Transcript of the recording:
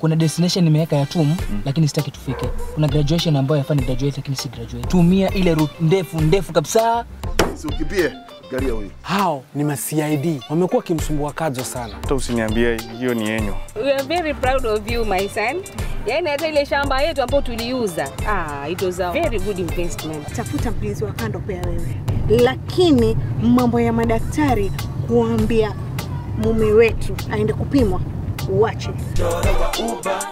kuna destination nimeweka ya tum lakini sitaki tufike. Kuna graduation ambayo yafaa ni graduate lakini si graduate. Tumia ile route ndefu ndefu kabisa. siukimbie gari ya huyu. Hao ni ma CID wamekuwa kimsumbua Kadzo sana. Hata usiniambie hiyo ni yenyu. We are very proud of you my son. Yaani hata ile shamba yetu ambayo tuliuza, ah, it was a very good investment. tafuta mpenzi wa kando pia wewe, lakini mambo ya madaktari kuambia mume wetu aende kupimwa, Watch it.